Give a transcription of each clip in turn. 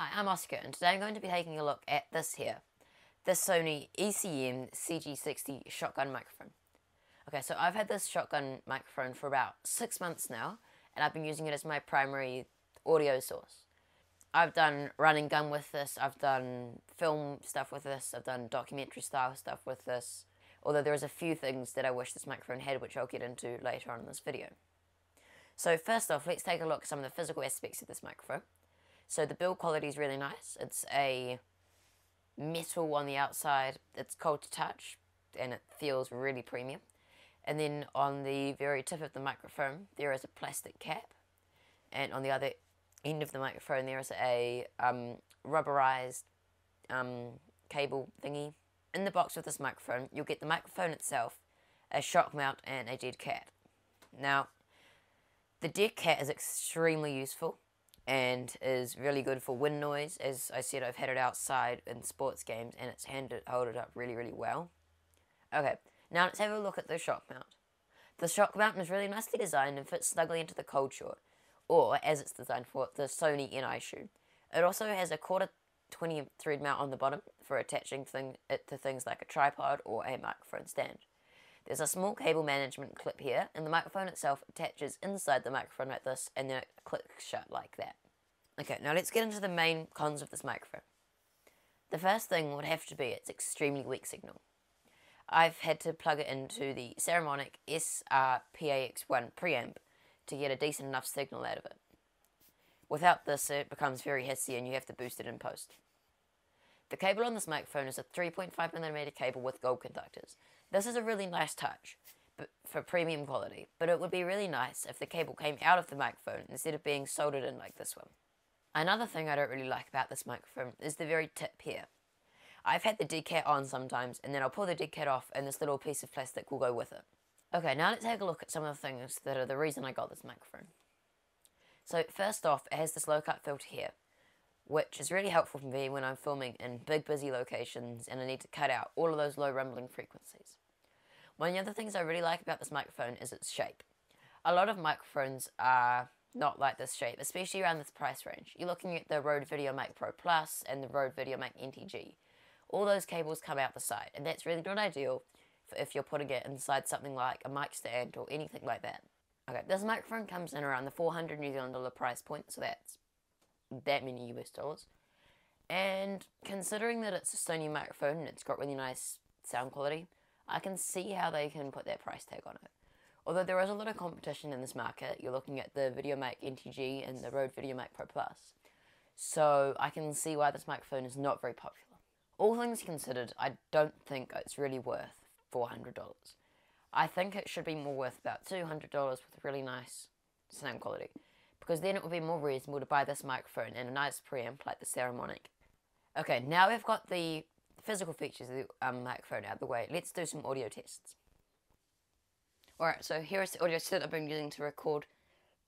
Hi, I'm Oscar, and today I'm going to be taking a look at this here, the Sony ECM CG60 shotgun microphone. Okay, so I've had this shotgun microphone for about six months now, and I've been using it as my primary audio source. I've done running gun with this, I've done film stuff with this, I've done documentary style stuff with this, although there is a few things that I wish this microphone had, which I'll get into later on in this video. So first off, let's take a look at some of the physical aspects of this microphone. So the build quality is really nice. It's a metal on the outside. It's cold to touch and it feels really premium. And then on the very tip of the microphone, there is a plastic cap. And on the other end of the microphone, there is a um, rubberized um, cable thingy. In the box with this microphone, you'll get the microphone itself, a shock mount, and a dead cat. Now, the dead cat is extremely useful and is really good for wind noise. As I said, I've had it outside in sports games and it's handed hold it up really, really well. Okay, now let's have a look at the shock mount. The shock mount is really nicely designed and fits snugly into the cold shoe, or as it's designed for, the Sony MI shoe. It also has a quarter 20 thread mount on the bottom for attaching thing, it to things like a tripod or a microphone stand. There's a small cable management clip here, and the microphone itself attaches inside the microphone like this, and then it clicks shut like that. Okay, now let's get into the main cons of this microphone. The first thing would have to be its extremely weak signal. I've had to plug it into the Saramonic SRPAX1 preamp to get a decent enough signal out of it. Without this, it becomes very hissy and you have to boost it in post. The cable on this microphone is a 3.5mm cable with gold conductors. This is a really nice touch for premium quality, but it would be really nice if the cable came out of the microphone instead of being soldered in like this one. Another thing I don't really like about this microphone is the very tip here. I've had the dead cat on sometimes, and then I'll pull the dead cat off, and this little piece of plastic will go with it. Okay, now let's take a look at some of the things that are the reason I got this microphone. So, first off, it has this low cut filter here, which is really helpful for me when I'm filming in big busy locations and I need to cut out all of those low rumbling frequencies. One of the other things I really like about this microphone is its shape. A lot of microphones are not like this shape, especially around this price range. You're looking at the Rode VideoMic Pro Plus and the Rode VideoMic NTG. All those cables come out the side, and that's really not ideal if you're putting it inside something like a mic stand or anything like that. Okay, this microphone comes in around the 400 New Zealand dollar price point, so that's that many US dollars. And considering that it's a Sony microphone and it's got really nice sound quality, I can see how they can put that price tag on it. Although there is a lot of competition in this market, you're looking at the VideoMic NTG and the Rode VideoMic Pro Plus. So I can see why this microphone is not very popular. All things considered, I don't think it's really worth $400. I think it should be more worth about $200 with really nice sound quality, because then it would be more reasonable to buy this microphone and a nice preamp like the Saramonic. Okay, now we've got the physical features of the um, microphone out of the way, let's do some audio tests. Alright, so here is the audio set I've been using to record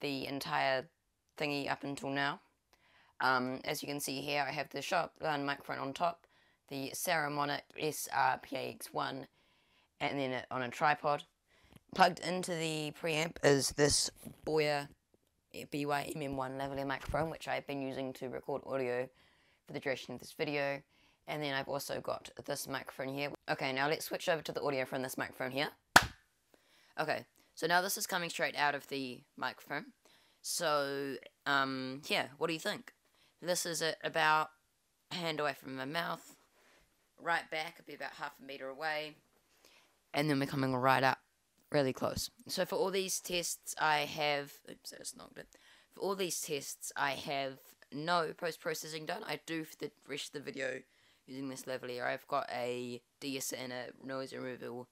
the entire thingy up until now. Um, as you can see here, I have the shotgun microphone on top, the Saramonic SRPAX1, and then on a tripod. Plugged into the preamp is this Boya BY-MM1 lavalier microphone, which I've been using to record audio for the duration of this video. And then I've also got this microphone here. Okay, now let's switch over to the audio from this microphone here. Okay, so now this is coming straight out of the microphone. So, um, yeah, what do you think? This is about a hand away from my mouth, right back, it'd be about half a meter away, and then we're coming right up really close. So for all these tests, I have, oops, I just knocked it. For all these tests, I have no post-processing done. I do for the rest of the video using this lavalier. I've got a de-esser and a noise removal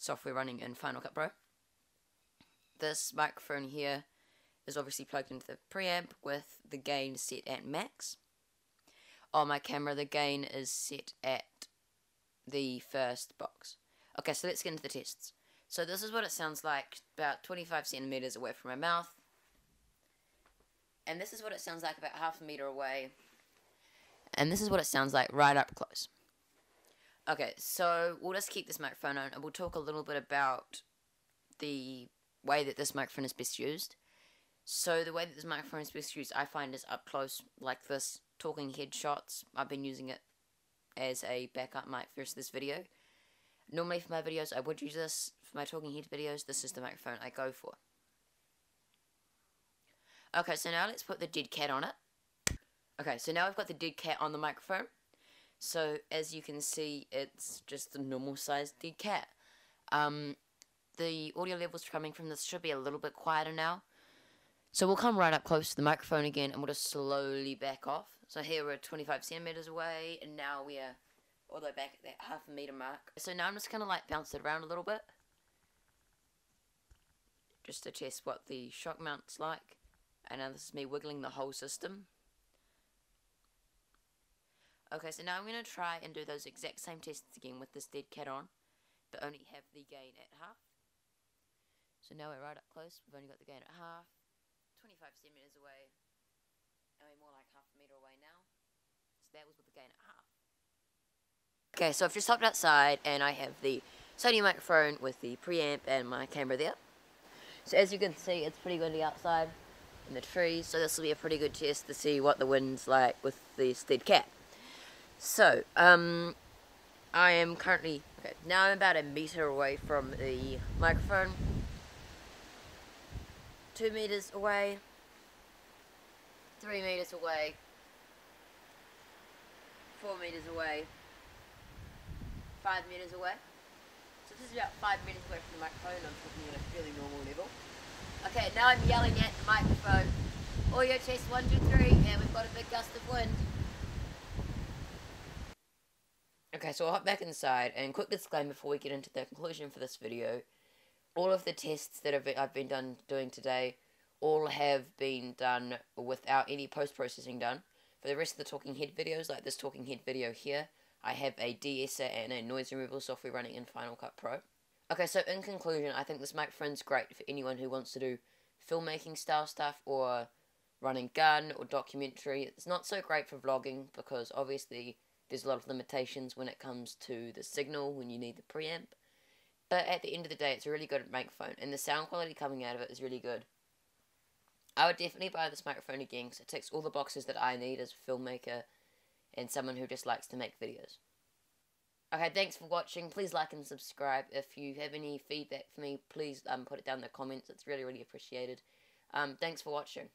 software running in Final Cut Pro. This microphone here is obviously plugged into the preamp with the gain set at max. On my camera, the gain is set at the first box. Okay, so let's get into the tests. So this is what it sounds like about 25 centimeters away from my mouth. And this is what it sounds like about half a meter away. And this is what it sounds like right up close. Okay, so we'll just keep this microphone on and we'll talk a little bit about the way that this microphone is best used. So the way that this microphone is best used, I find, is up close, like this, talking headshots. I've been using it as a backup mic for this video. Normally for my videos, I would use this. For my talking head videos, this is the microphone I go for. Okay, so now let's put the dead cat on it. Okay, so now I've got the dead cat on the microphone. So, as you can see, it's just a normal sized dead cat. Um, the audio levels coming from this should be a little bit quieter now. So we'll come right up close to the microphone again and we'll just slowly back off. So here we're 25 centimeters away and now we're all the way back at that half a meter mark. So now I'm just going to like bounce it around a little bit. Just to test what the shock mount's like. And now this is me wiggling the whole system. Okay, so now I'm going to try and do those exact same tests again with this dead cat on, but only have the gain at half. So now we're right up close, we've only got the gain at half, 25 centimeters away, we're more like half a meter away now. So that was with the gain at half. Okay, so I've just hopped outside and I have the Sony microphone with the preamp and my camera there. So as you can see, it's pretty windy outside in the trees, so this will be a pretty good test to see what the wind's like with the dead cat. So, um, I am currently, okay, now I'm about a meter away from the microphone. Two meters away. Three meters away. Four meters away. Five meters away. So this is about five meters away from the microphone. I'm talking at a fairly normal level. Okay, now I'm yelling at the microphone. Audio chase one, two, three, and we've got a big gust of wind. Okay, so I'll hop back inside, and quick disclaimer before we get into the conclusion for this video. All of the tests that have I've been done doing today, all have been done without any post-processing done. For the rest of the talking head videos, like this talking head video here, I have a de-esser and a noise removal software running in Final Cut Pro. Okay, so in conclusion, I think this microphone's great for anyone who wants to do filmmaking style stuff or running gun or documentary. It's not so great for vlogging because obviously there's a lot of limitations when it comes to the signal when you need the preamp. But at the end of the day, it's a really good microphone, and the sound quality coming out of it is really good. I would definitely buy this microphone again because it ticks all the boxes that I need as a filmmaker and someone who just likes to make videos. Okay, thanks for watching. Please like and subscribe. If you have any feedback for me, please um, put it down in the comments. It's really, really appreciated. Um, thanks for watching.